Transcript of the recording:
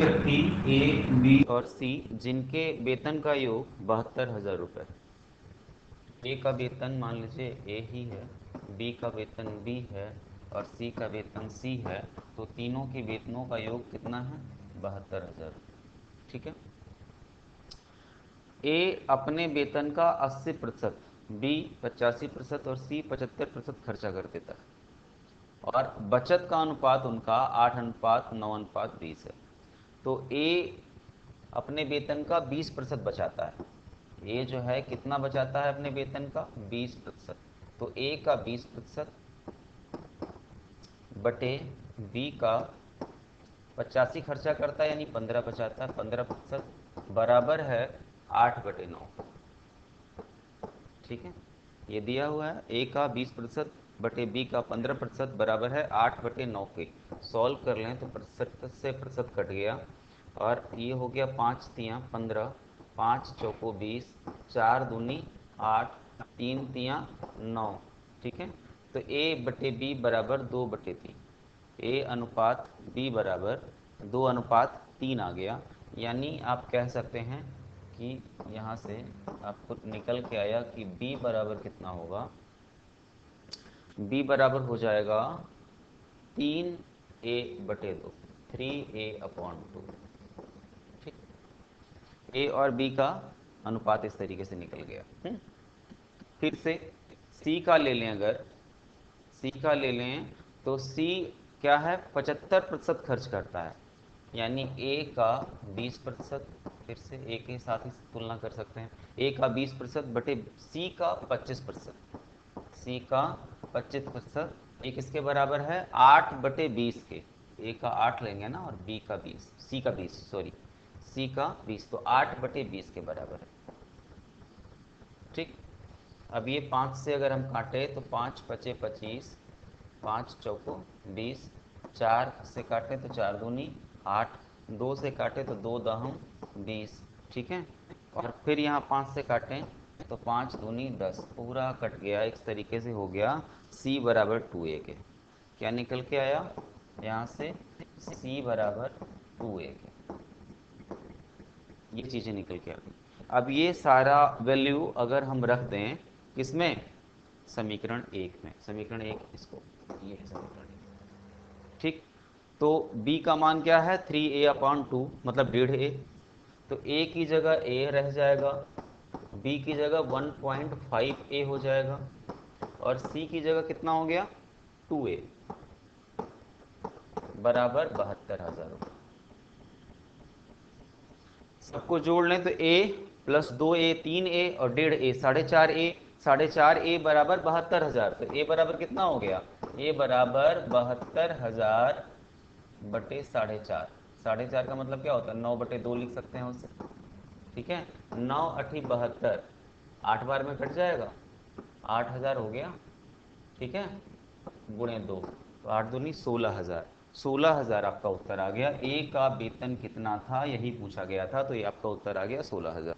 व्यक्ति A B और सी जिनके वेतन का योग बहत्तर हज़ार रुपये ए का वेतन मान लीजिए ए ही है बी का वेतन बी है और सी का वेतन सी है तो तीनों के वेतनों का योग कितना है? बहत्तर हज़ार। ठीक है? ए अपने वेतन का 80 प्रतिशत बी पचासी प्रतिशत और सी पचहत्तर प्रतिशत खर्चा कर देता है। और बचत का अनुपात उनका आठ अनुपात, नौ अनुपात, बीस है। तो ए अपने वेतन का बीस प्रतिशत बचाता है। ए जो है, कितना बचाता है अपने वेतन का? बीस प्रतिशत। तो ए का बीस प्रतिशत बटे बी का पचासी खर्चा करता है, यानी पंद्रह बचाता है, पंद्रह प्रतिशत बराबर है आठ बटे नौ। ठीक है? ये दिया हुआ है ए का बीस प्रतिशत बटे बी का पंद्रह प्रतिशत बराबर है आठ बटे नौ के। सॉल्व कर लें तो प्रतिशत से प्रतिशत कट गया। और ये हो गया पाँच तियाँ पंद्रह, पाँच चौको बीस, चार दूनी आठ, तीन तियाँ नौ। ठीक है? तो ए बटे बी बराबर दो बटे तीन। ए अनुपात बी बराबर दो अनुपात तीन आ गया। यानी आप कह सकते हैं कि यहाँ से आपको निकल के आया कि b बराबर कितना होगा। B बराबर हो जाएगा तीन ए बटे दो, थ्री ए अपॉन टू। ठीक? ए और बी का अनुपात इस तरीके से निकल गया। हुँ? फिर से c का ले लें अगर c का ले लें तो c क्या है? पचहत्तर प्रतिशत खर्च करता है। यानी a का 20 प्रतिशत, फिर से ए के साथ ही तुलना कर सकते हैं। ए का 20 प्रतिशत बटे सी का 25 प्रतिशत। सी का 25 प्रतिशत। ए किसके बराबर है आठ बटे 20 के। ए का आठ लेंगे ना और बी का 20 सी का 20 सॉरी सी का 20 तो आठ बटे 20 के बराबर है। ठीक? अब ये पाँच से अगर हम काटे तो पाँच पचे पच्चीस, पाँच चौको बीस, चार से काटे तो चार दूनी, आठ। दो से काटे तो दो दहम बीस। ठीक है? और फिर यहाँ पाँच से काटें तो पाँच दूनी दस, पूरा कट गया इस तरीके से हो गया सी बराबर टू ए के। क्या निकल के आया? यहाँ से सी बराबर टू ए के। ये चीज़ें निकल के आ गई। अब ये सारा वैल्यू अगर हम रख दें, किसमें? समीकरण एक में। समीकरण एक इसको। ये है समीकरण ठीक? तो b का मान क्या है? थ्री ए अपॉन टू मतलब डेढ़ ए तो a की जगह a रह जाएगा। B की जगह वन पॉइंट फाइव ए हो जाएगा और c की जगह कितना हो गया? टू ए बराबर बहत्तर हज़ार सबको जोड़ लें तो a प्लस दो ए तीन ए और डेढ़ ए साढ़े चार ए साढ़े चार ए बराबर बहत्तर हज़ार। तो ए बराबर कितना हो गया? ए बराबर बहत्तर हज़ार बटे साढ़े चार। साढ़े चार का मतलब क्या होता है? नौ बटे दो लिख सकते हैं उससे। ठीक है? नौ अठी बहत्तर। आठ बार में कट जाएगा। आठ हज़ार हो गया। ठीक है? गुणे दो। तो आठ दूनी सोलह हज़ार। सोलह हज़ार आपका उत्तर आ गया। ए का वेतन कितना था? यही पूछा गया था तो ये आपका उत्तर आ गया सोलह हज़ार।